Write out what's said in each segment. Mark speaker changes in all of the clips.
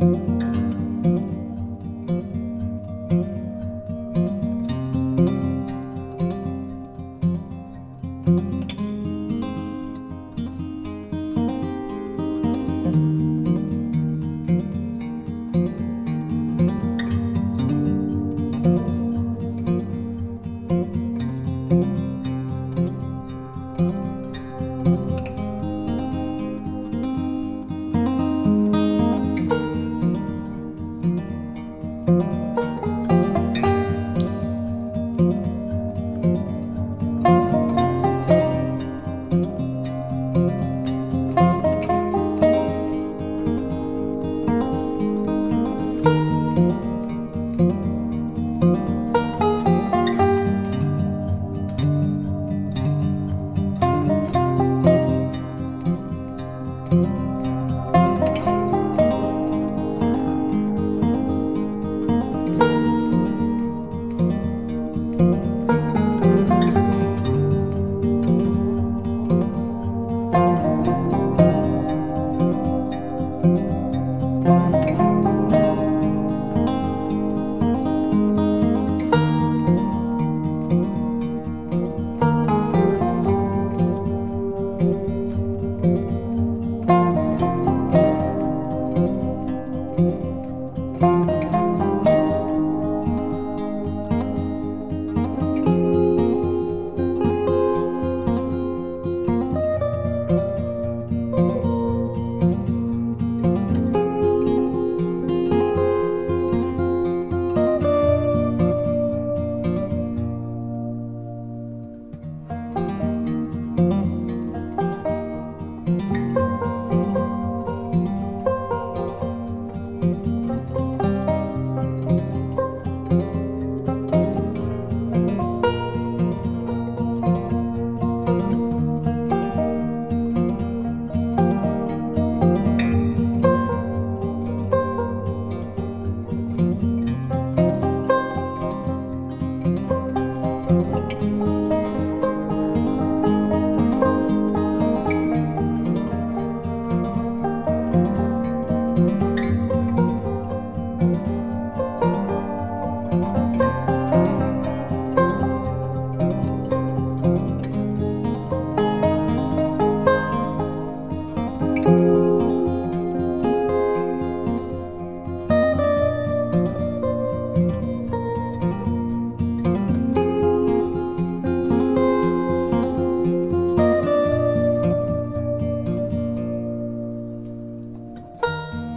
Speaker 1: Thank you.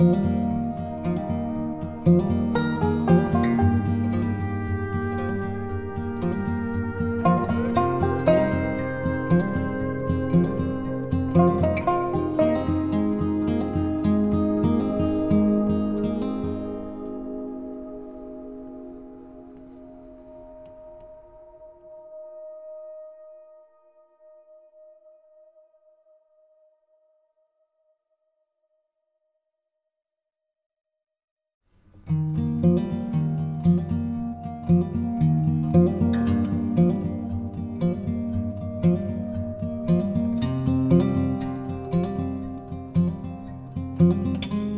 Speaker 1: thank you Música